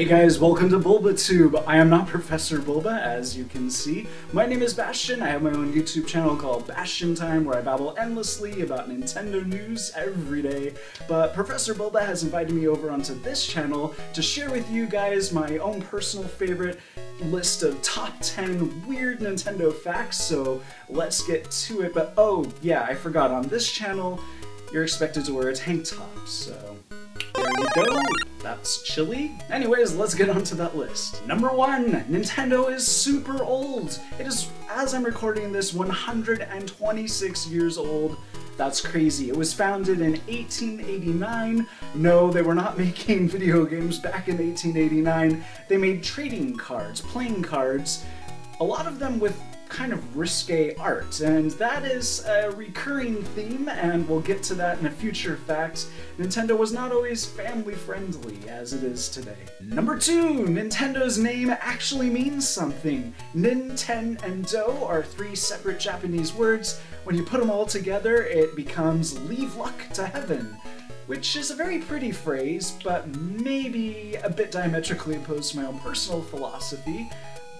Hey guys, welcome to BulbaTube. I am not Professor Bulba, as you can see. My name is Bastian. I have my own YouTube channel called Bastian Time, where I babble endlessly about Nintendo news every day. But Professor Bulba has invited me over onto this channel to share with you guys my own personal favorite list of top 10 weird Nintendo facts, so let's get to it. But oh, yeah, I forgot, on this channel, you're expected to wear a tank top, so you go. That's chilly. Anyways, let's get onto that list. Number one, Nintendo is super old. It is, as I'm recording this, 126 years old. That's crazy. It was founded in 1889. No, they were not making video games back in 1889. They made trading cards, playing cards, a lot of them with kind of risque art, and that is a recurring theme, and we'll get to that in a future fact. Nintendo was not always family friendly as it is today. Number two, Nintendo's name actually means something. Ninten and Do are three separate Japanese words. When you put them all together, it becomes leave luck to heaven which is a very pretty phrase, but maybe a bit diametrically opposed to my own personal philosophy.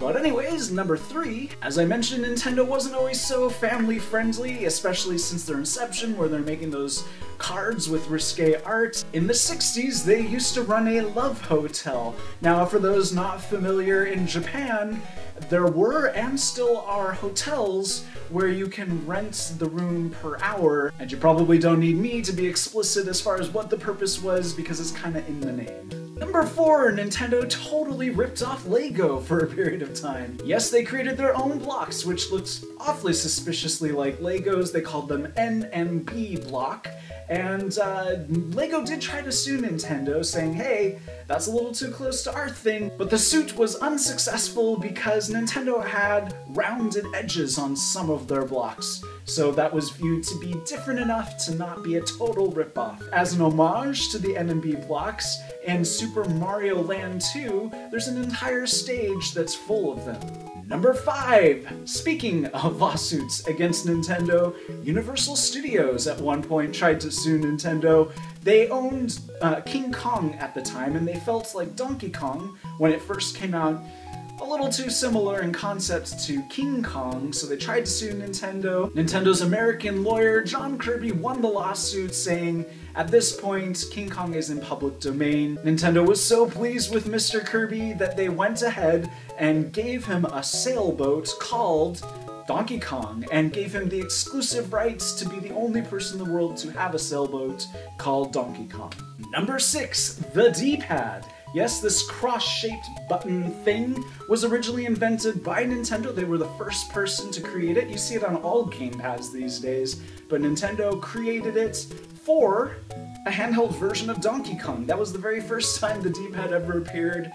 But anyways, number three, as I mentioned, Nintendo wasn't always so family friendly, especially since their inception where they're making those cards with risque art. In the 60s, they used to run a love hotel. Now, for those not familiar in Japan, there were and still are hotels where you can rent the room per hour, and you probably don't need me to be explicit as far as what the purpose was because it's kinda in the name. Number 4, Nintendo totally ripped off LEGO for a period of time. Yes, they created their own blocks, which looked awfully suspiciously like Legos. They called them NMB block, and uh, LEGO did try to sue Nintendo, saying, hey, that's a little too close to our thing, but the suit was unsuccessful because Nintendo had rounded edges on some of their blocks, so that was viewed to be different enough to not be a total ripoff. As an homage to the NMB blocks, in Super Mario Land 2, there's an entire stage that's full of them. Number 5! Speaking of lawsuits against Nintendo, Universal Studios at one point tried to sue Nintendo. They owned uh, King Kong at the time, and they felt like Donkey Kong, when it first came out, a little too similar in concept to King Kong, so they tried to sue Nintendo. Nintendo's American lawyer, John Kirby, won the lawsuit saying, at this point, King Kong is in public domain. Nintendo was so pleased with Mr. Kirby that they went ahead and gave him a sailboat called Donkey Kong and gave him the exclusive rights to be the only person in the world to have a sailboat called Donkey Kong. Number 6. The D-pad. Yes, this cross-shaped button thing was originally invented by Nintendo. They were the first person to create it. You see it on all gamepads these days, but Nintendo created it for a handheld version of Donkey Kong. That was the very first time the D-pad ever appeared,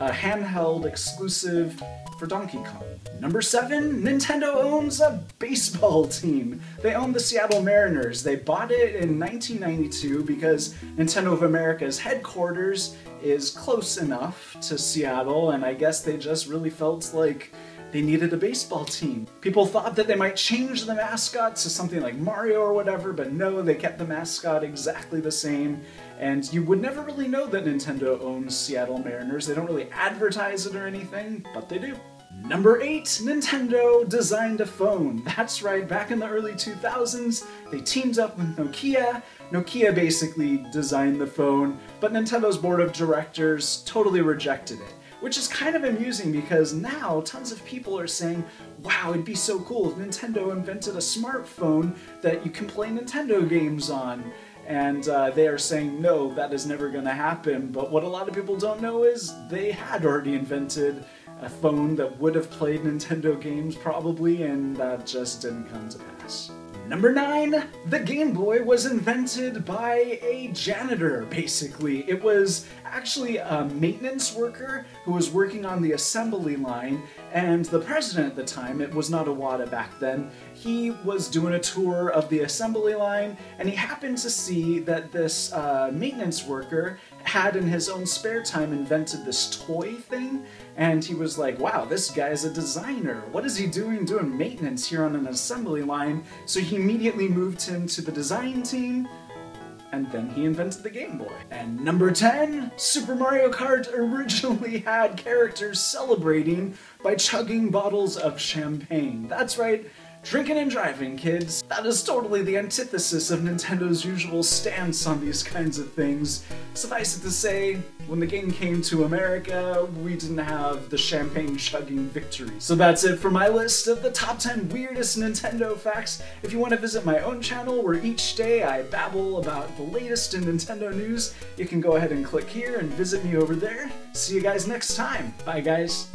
a handheld exclusive for Donkey Kong. Number seven, Nintendo owns a baseball team. They own the Seattle Mariners. They bought it in 1992 because Nintendo of America's headquarters is close enough to Seattle, and I guess they just really felt like they needed a baseball team. People thought that they might change the mascot to something like Mario or whatever, but no, they kept the mascot exactly the same. And you would never really know that Nintendo owns Seattle Mariners. They don't really advertise it or anything, but they do. Number 8, Nintendo designed a phone. That's right, back in the early 2000s, they teamed up with Nokia. Nokia basically designed the phone, but Nintendo's board of directors totally rejected it. Which is kind of amusing because now tons of people are saying, wow, it'd be so cool if Nintendo invented a smartphone that you can play Nintendo games on. And uh, they are saying, no, that is never going to happen. But what a lot of people don't know is they had already invented a phone that would have played Nintendo games probably, and that just didn't come to pass. Number 9. The Game Boy was invented by a janitor, basically. It was actually a maintenance worker who was working on the assembly line, and the president at the time, it was not Iwata back then, he was doing a tour of the assembly line, and he happened to see that this uh, maintenance worker had in his own spare time invented this toy thing, and he was like, wow, this guy's a designer. What is he doing doing maintenance here on an assembly line? So he immediately moved him to the design team, and then he invented the Game Boy. And number 10, Super Mario Kart originally had characters celebrating by chugging bottles of champagne. That's right, Drinking and driving, kids. That is totally the antithesis of Nintendo's usual stance on these kinds of things. Suffice it to say, when the game came to America, we didn't have the champagne chugging victory. So that's it for my list of the top 10 weirdest Nintendo facts. If you want to visit my own channel where each day I babble about the latest in Nintendo news, you can go ahead and click here and visit me over there. See you guys next time. Bye guys.